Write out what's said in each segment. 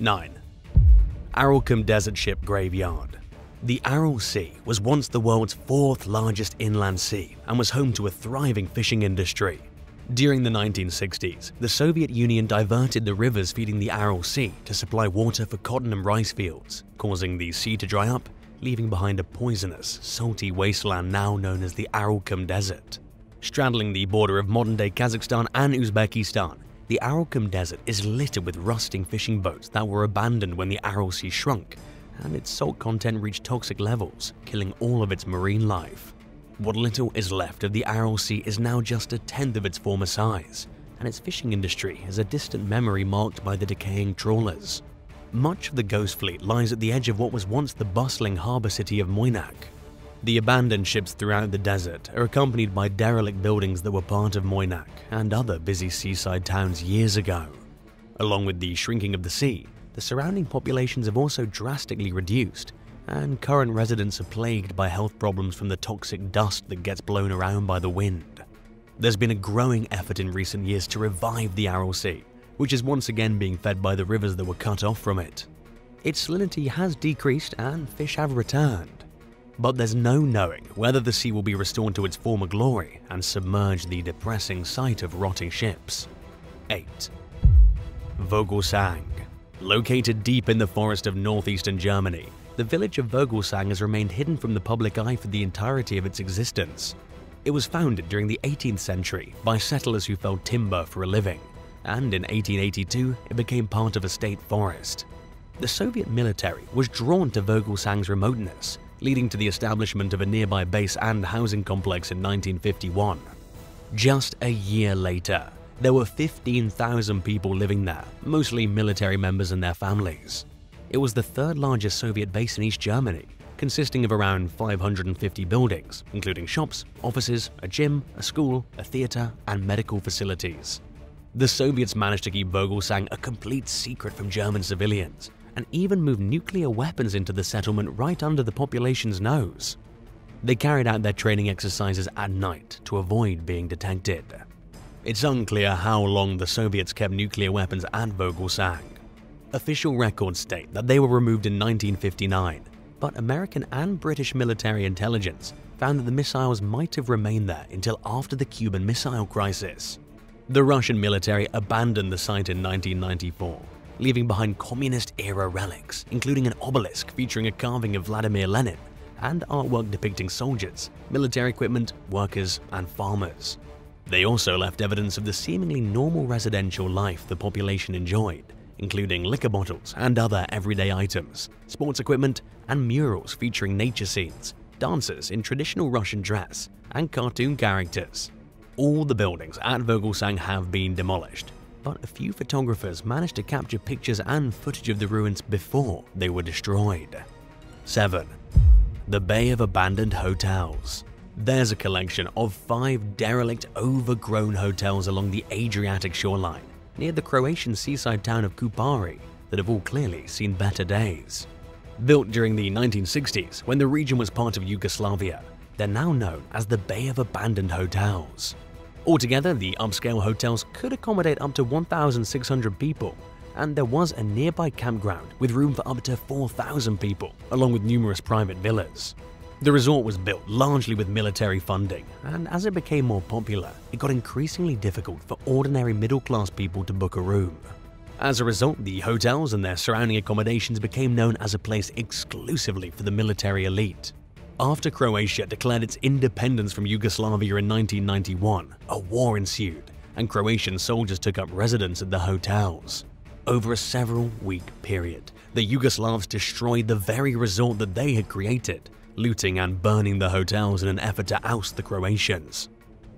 9. Aralkum Desert Ship Graveyard The Aral Sea was once the world's fourth largest inland sea and was home to a thriving fishing industry. During the 1960s, the Soviet Union diverted the rivers feeding the Aral Sea to supply water for cotton and rice fields, causing the sea to dry up, leaving behind a poisonous, salty wasteland now known as the Aralkum Desert. Straddling the border of modern-day Kazakhstan and Uzbekistan, the Aralkum Desert is littered with rusting fishing boats that were abandoned when the Aral Sea shrunk, and its salt content reached toxic levels, killing all of its marine life. What little is left of the Aral Sea is now just a tenth of its former size, and its fishing industry is a distant memory marked by the decaying trawlers. Much of the Ghost Fleet lies at the edge of what was once the bustling harbour city of Moynak. The abandoned ships throughout the desert are accompanied by derelict buildings that were part of Moynak and other busy seaside towns years ago. Along with the shrinking of the sea, the surrounding populations have also drastically reduced, and current residents are plagued by health problems from the toxic dust that gets blown around by the wind. There's been a growing effort in recent years to revive the Aral Sea, which is once again being fed by the rivers that were cut off from it. Its salinity has decreased and fish have returned, but there's no knowing whether the sea will be restored to its former glory and submerge the depressing sight of rotting ships. 8. Vogelsang Located deep in the forest of northeastern Germany, the village of Vogelsang has remained hidden from the public eye for the entirety of its existence. It was founded during the 18th century by settlers who felled timber for a living, and in 1882 it became part of a state forest. The Soviet military was drawn to Vogelsang's remoteness, leading to the establishment of a nearby base and housing complex in 1951. Just a year later, there were 15,000 people living there, mostly military members and their families. It was the third largest Soviet base in East Germany, consisting of around 550 buildings, including shops, offices, a gym, a school, a theater, and medical facilities. The Soviets managed to keep Vogelsang a complete secret from German civilians, and even moved nuclear weapons into the settlement right under the population's nose. They carried out their training exercises at night to avoid being detected. It's unclear how long the Soviets kept nuclear weapons at Vogelsang, Official records state that they were removed in 1959, but American and British military intelligence found that the missiles might have remained there until after the Cuban Missile Crisis. The Russian military abandoned the site in 1994, leaving behind communist-era relics, including an obelisk featuring a carving of Vladimir Lenin and artwork depicting soldiers, military equipment, workers, and farmers. They also left evidence of the seemingly normal residential life the population enjoyed, including liquor bottles and other everyday items, sports equipment, and murals featuring nature scenes, dancers in traditional Russian dress, and cartoon characters. All the buildings at Vogelsang have been demolished, but a few photographers managed to capture pictures and footage of the ruins before they were destroyed. 7. The Bay of Abandoned Hotels There's a collection of five derelict, overgrown hotels along the Adriatic shoreline near the Croatian seaside town of Kupari that have all clearly seen better days. Built during the 1960s when the region was part of Yugoslavia, they're now known as the Bay of Abandoned Hotels. Altogether, the upscale hotels could accommodate up to 1,600 people, and there was a nearby campground with room for up to 4,000 people, along with numerous private villas. The resort was built largely with military funding, and as it became more popular, it got increasingly difficult for ordinary middle-class people to book a room. As a result, the hotels and their surrounding accommodations became known as a place exclusively for the military elite. After Croatia declared its independence from Yugoslavia in 1991, a war ensued, and Croatian soldiers took up residence at the hotels. Over a several week period, the Yugoslavs destroyed the very resort that they had created, looting and burning the hotels in an effort to oust the Croatians.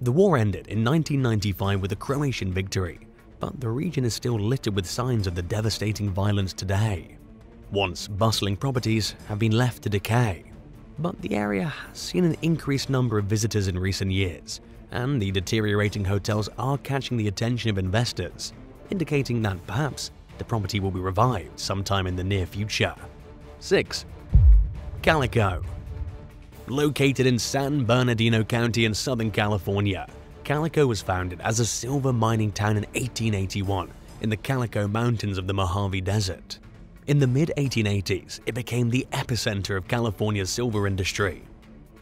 The war ended in 1995 with a Croatian victory, but the region is still littered with signs of the devastating violence today. Once bustling properties have been left to decay, but the area has seen an increased number of visitors in recent years, and the deteriorating hotels are catching the attention of investors, indicating that perhaps the property will be revived sometime in the near future. 6. Calico Located in San Bernardino County in Southern California, Calico was founded as a silver mining town in 1881 in the Calico Mountains of the Mojave Desert. In the mid-1880s, it became the epicenter of California's silver industry.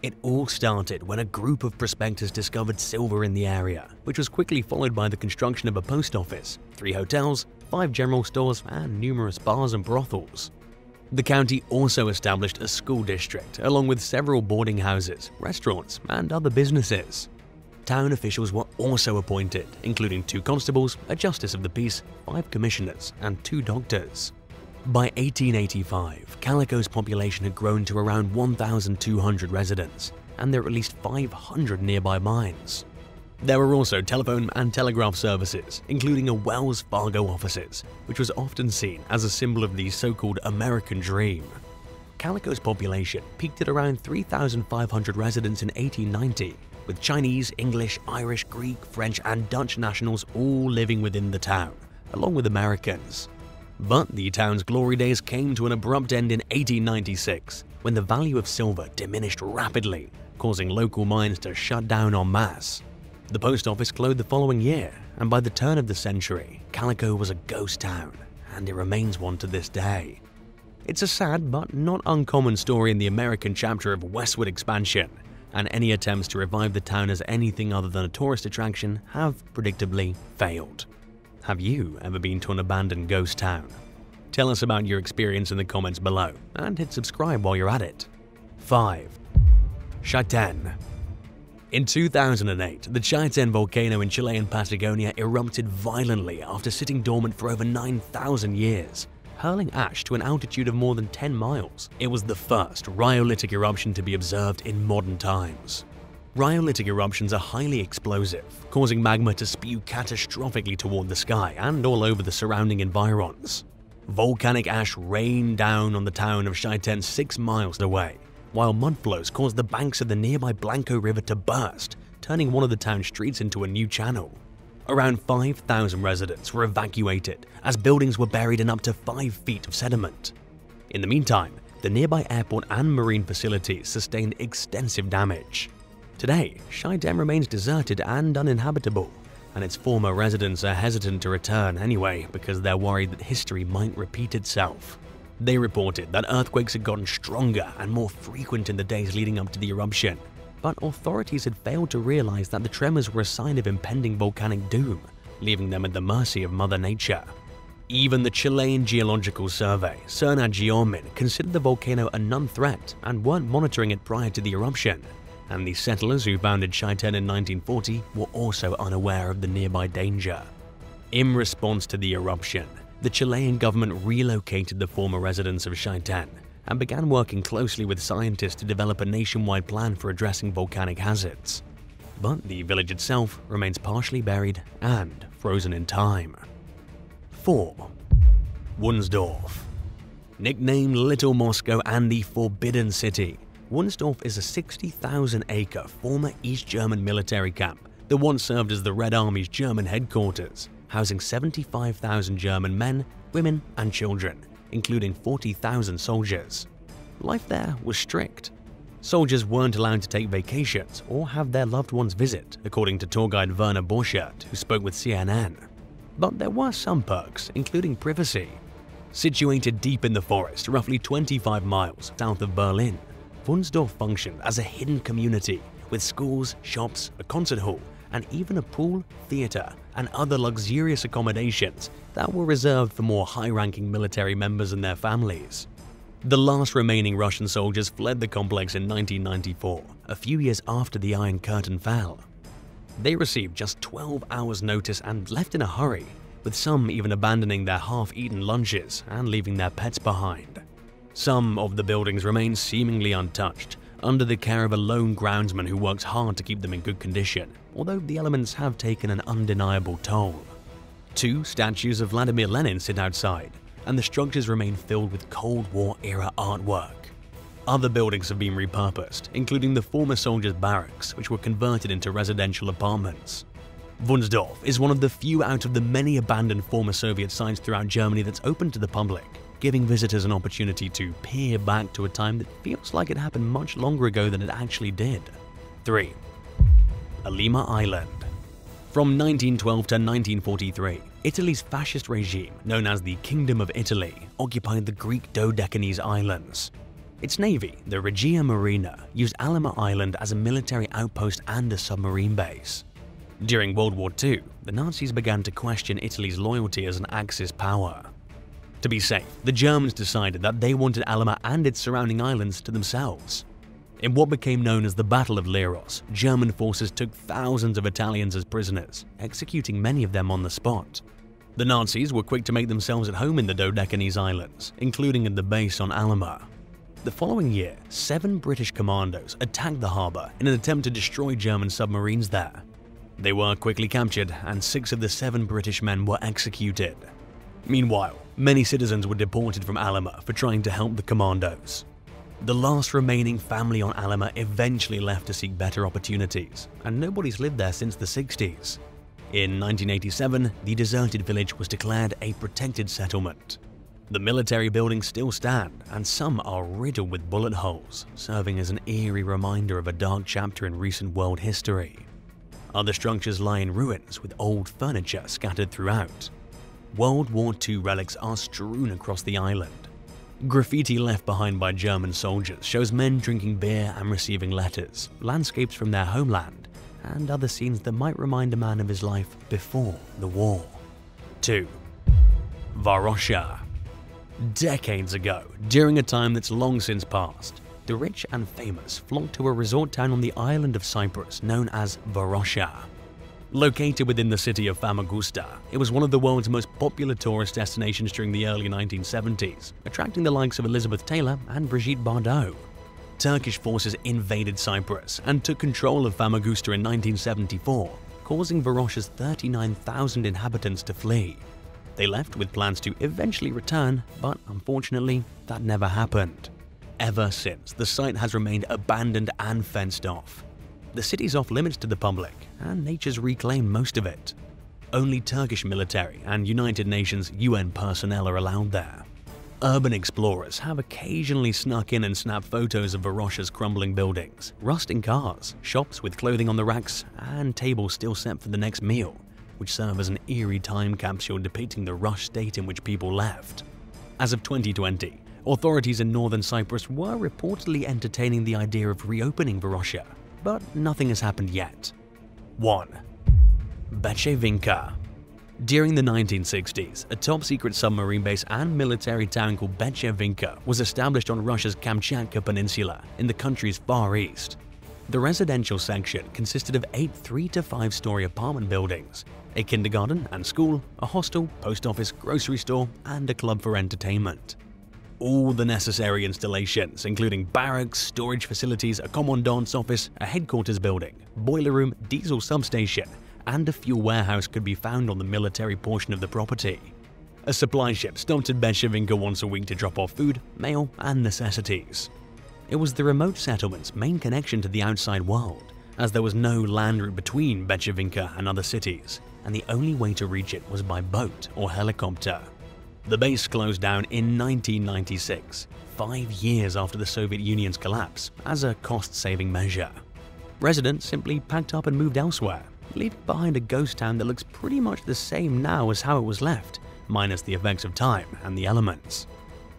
It all started when a group of prospectors discovered silver in the area, which was quickly followed by the construction of a post office, three hotels, five general stores, and numerous bars and brothels. The county also established a school district, along with several boarding houses, restaurants, and other businesses. Town officials were also appointed, including two constables, a justice of the peace, five commissioners, and two doctors. By 1885, Calico's population had grown to around 1,200 residents, and there were at least 500 nearby mines. There were also telephone and telegraph services, including a Wells Fargo offices, which was often seen as a symbol of the so-called American dream. Calico's population peaked at around 3,500 residents in 1890, with Chinese, English, Irish, Greek, French, and Dutch nationals all living within the town, along with Americans. But the town's glory days came to an abrupt end in 1896, when the value of silver diminished rapidly, causing local mines to shut down en masse. The post office closed the following year, and by the turn of the century, Calico was a ghost town, and it remains one to this day. It's a sad but not uncommon story in the American chapter of westward expansion, and any attempts to revive the town as anything other than a tourist attraction have predictably failed. Have you ever been to an abandoned ghost town? Tell us about your experience in the comments below, and hit subscribe while you're at it. 5. Chaiten in 2008, the Chaiten volcano in Chilean Patagonia erupted violently after sitting dormant for over 9,000 years, hurling ash to an altitude of more than 10 miles. It was the first rhyolitic eruption to be observed in modern times. Rhyolitic eruptions are highly explosive, causing magma to spew catastrophically toward the sky and all over the surrounding environs. Volcanic ash rained down on the town of Chaiten six miles away, while mudflows caused the banks of the nearby Blanco River to burst, turning one of the town's streets into a new channel. Around 5,000 residents were evacuated as buildings were buried in up to 5 feet of sediment. In the meantime, the nearby airport and marine facilities sustained extensive damage. Today, Chaiten remains deserted and uninhabitable, and its former residents are hesitant to return anyway because they're worried that history might repeat itself. They reported that earthquakes had gotten stronger and more frequent in the days leading up to the eruption, but authorities had failed to realize that the tremors were a sign of impending volcanic doom, leaving them at the mercy of Mother Nature. Even the Chilean Geological Survey, SERNAGEOMIN, considered the volcano a non-threat and weren't monitoring it prior to the eruption, and the settlers who founded Chaiten in 1940 were also unaware of the nearby danger. In response to the eruption, the Chilean government relocated the former residents of Chaiten and began working closely with scientists to develop a nationwide plan for addressing volcanic hazards. But the village itself remains partially buried and frozen in time. 4. Wunsdorf Nicknamed Little Moscow and the Forbidden City, Wunsdorf is a 60,000-acre former East German military camp that once served as the Red Army's German headquarters housing 75,000 German men, women, and children, including 40,000 soldiers. Life there was strict. Soldiers weren't allowed to take vacations or have their loved ones visit, according to tour guide Werner Borchert, who spoke with CNN. But there were some perks, including privacy. Situated deep in the forest, roughly 25 miles south of Berlin, Wunsdorf functioned as a hidden community with schools, shops, a concert hall, and even a pool, theatre, and other luxurious accommodations that were reserved for more high-ranking military members and their families. The last remaining Russian soldiers fled the complex in 1994, a few years after the Iron Curtain fell. They received just 12 hours notice and left in a hurry, with some even abandoning their half-eaten lunches and leaving their pets behind. Some of the buildings remain seemingly untouched, under the care of a lone groundsman who works hard to keep them in good condition, although the elements have taken an undeniable toll. Two statues of Vladimir Lenin sit outside, and the structures remain filled with Cold War era artwork. Other buildings have been repurposed, including the former soldiers' barracks, which were converted into residential apartments. Wunsdorf is one of the few out of the many abandoned former Soviet sites throughout Germany that's open to the public, giving visitors an opportunity to peer back to a time that feels like it happened much longer ago than it actually did. 3. Alima Island From 1912 to 1943, Italy's fascist regime, known as the Kingdom of Italy, occupied the Greek Dodecanese Islands. Its navy, the Regia Marina, used Alima Island as a military outpost and a submarine base. During World War II, the Nazis began to question Italy's loyalty as an Axis power. To be safe, the Germans decided that they wanted Alima and its surrounding islands to themselves. In what became known as the Battle of Leros, German forces took thousands of Italians as prisoners, executing many of them on the spot. The Nazis were quick to make themselves at home in the Dodecanese Islands, including at the base on Alima. The following year, seven British commandos attacked the harbour in an attempt to destroy German submarines there. They were quickly captured, and six of the seven British men were executed. Meanwhile, many citizens were deported from Alima for trying to help the commandos. The last remaining family on Alima eventually left to seek better opportunities, and nobody's lived there since the 60s. In 1987, the deserted village was declared a protected settlement. The military buildings still stand, and some are riddled with bullet holes, serving as an eerie reminder of a dark chapter in recent world history. Other structures lie in ruins with old furniture scattered throughout. World War II relics are strewn across the island, Graffiti left behind by German soldiers shows men drinking beer and receiving letters, landscapes from their homeland, and other scenes that might remind a man of his life before the war. 2. Varosha Decades ago, during a time that's long since passed, the rich and famous flocked to a resort town on the island of Cyprus known as Varosha. Located within the city of Famagusta, it was one of the world's most popular tourist destinations during the early 1970s, attracting the likes of Elizabeth Taylor and Brigitte Bardot. Turkish forces invaded Cyprus and took control of Famagusta in 1974, causing Varosha's 39,000 inhabitants to flee. They left with plans to eventually return, but unfortunately, that never happened. Ever since, the site has remained abandoned and fenced off. The city's off limits to the public, and nature's reclaimed most of it. Only Turkish military and United Nations UN personnel are allowed there. Urban explorers have occasionally snuck in and snapped photos of Varosha's crumbling buildings, rusting cars, shops with clothing on the racks, and tables still set for the next meal, which serve as an eerie time capsule depicting the rush state in which people left. As of 2020, authorities in northern Cyprus were reportedly entertaining the idea of reopening Varosha, but nothing has happened yet. 1. Bechevinka During the 1960s, a top-secret submarine base and military town called Bechevinka was established on Russia's Kamchatka Peninsula in the country's far east. The residential section consisted of eight 3 to 5 story apartment buildings, a kindergarten and school, a hostel, post office, grocery store, and a club for entertainment all the necessary installations, including barracks, storage facilities, a commandant's office, a headquarters building, boiler room, diesel substation, and a fuel warehouse could be found on the military portion of the property. A supply ship stopped at Bechevinka once a week to drop off food, mail, and necessities. It was the remote settlement's main connection to the outside world, as there was no land route between Bechevinka and other cities, and the only way to reach it was by boat or helicopter. The base closed down in 1996, five years after the Soviet Union's collapse, as a cost-saving measure. Residents simply packed up and moved elsewhere, leaving behind a ghost town that looks pretty much the same now as how it was left, minus the effects of time and the elements.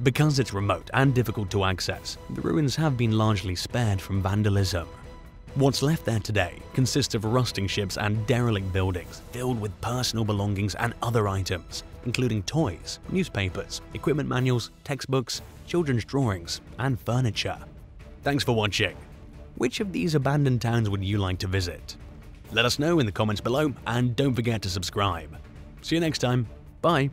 Because it's remote and difficult to access, the ruins have been largely spared from vandalism. What's left there today consists of rusting ships and derelict buildings filled with personal belongings and other items, including toys, newspapers, equipment manuals, textbooks, children's drawings, and furniture. Thanks for watching. Which of these abandoned towns would you like to visit? Let us know in the comments below and don't forget to subscribe. See you next time. Bye.